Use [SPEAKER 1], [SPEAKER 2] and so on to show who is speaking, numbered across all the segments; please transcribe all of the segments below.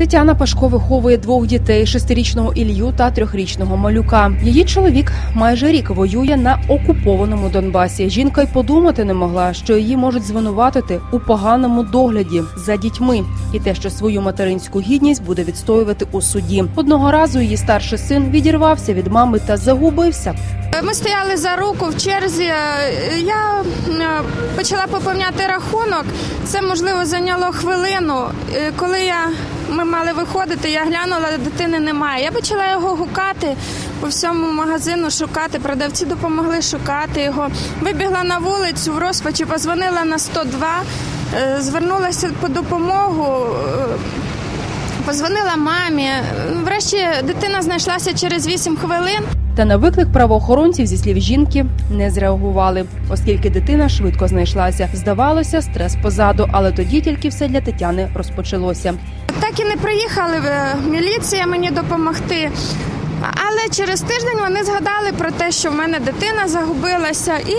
[SPEAKER 1] Тетяна Пашко виховує двох дітей: шестирічного Ілью та трьохрічного малюка. Її чоловік майже рік воює на окупованому Донбасі. Жінка й подумати не могла, що її можуть звинуватити у поганому догляді за дітьми, і те, що свою материнську гідність буде відстоювати у суді. Одного разу її старший син відірвався від мами та загубився.
[SPEAKER 2] Ми стояли за руку в черзі. Я е, почала поповняти рахунок. Це можливо зайняло хвилину. Е, Коли я ми мали виходити, я глянула, дитини немає. Я почала його гукати по всьому магазину, шукати. Продавці допомогли шукати його. Вибігла на вулицю в розпачі, позвонила на 102, е, звернулася по допомогу. е, Позвонила мамі. Врешті дитина знайшлася через 8 хвилин.
[SPEAKER 1] Та на виклик правоохоронців зі слів жінки не зреагували, оскільки дитина швидко знайшлася. Здавалося, стрес позаду, але тоді тільки все для Тетяни розпочалося.
[SPEAKER 2] Так і не приїхали е, міліція мені допомогти. Але через тиждень вони згадали про те, що в мене дитина загубилася, і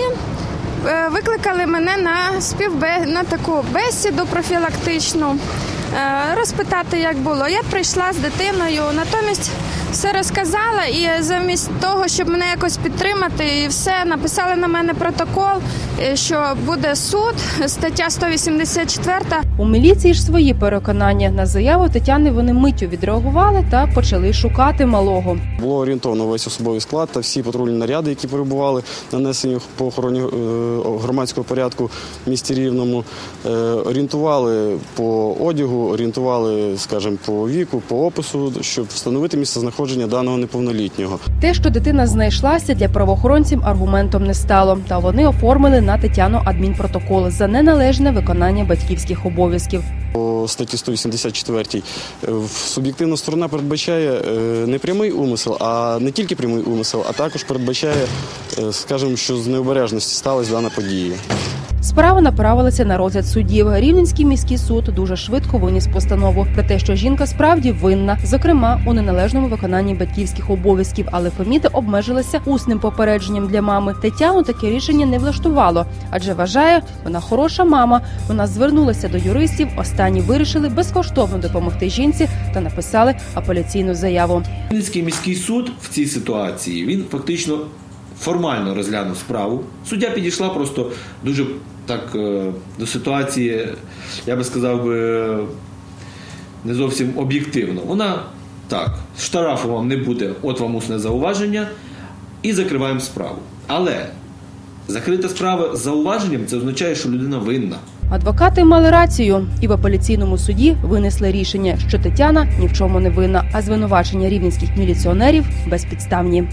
[SPEAKER 2] е, викликали мене на співбе... на таку бесіду профілактичну, е, розпитати, як було. Я прийшла з дитиною, натомість все розказала, і замість того, щоб мене якось підтримати, і все написали на мене протокол, е, що буде суд, стаття 184.
[SPEAKER 1] У міліції ж свої переконання на заяву Тетяни вони миттю відреагували та почали шукати малого.
[SPEAKER 3] Було орієнтовано весь особовий склад та всі патрульні наряди, які перебували на несенні по охороні е, громадського порядку в місті Рівному. Е, Орієнтували по одягу, орієнтували, скажімо, по віку, по опису, щоб встановити місце знаходження даного неповнолітнього.
[SPEAKER 1] Те, що дитина знайшлася для правоохоронців, аргументом не стало. Та вони оформили на Тетяну адмінпротокол за неналежне виконання батьківських обов'язків.
[SPEAKER 3] По статті 184 е, суб'єктивна сторона передбачає е, не прямий умисел, а не тільки прямий умисел, а також передбачає, е, скажімо, що з необережності сталася дана подія.
[SPEAKER 1] Справа направилася на розгляд судів. Рівненський міський суд дуже швидко виніс постанову про те, що жінка справді винна, зокрема у неналежному виконанні батьківських обов'язків. Але Феміда обмежилася усним попередженням для мами. Тетяну таке рішення не влаштувало, адже вважає, вона хороша мама. Вона звернулася до юристів. Останні вирішили безкоштовно допомогти жінці та написали апеляційну заяву.
[SPEAKER 4] Рівненський міський суд в цій ситуації він фактично формально розглянув справу. Суддя підійшла просто дуже так е, до ситуації, я би сказав би, не зовсім об'єктивно. Вона так, штрафу вам не буде, от вам усне зауваження, і закриваємо справу. Але закрита справа з зауваженням це означає, що людина винна.
[SPEAKER 1] Адвокати мали рацію і в апеляційному суді винесли рішення, що Тетяна ні в чому не винна, а звинувачення рівненських міліціонерів безпідставні.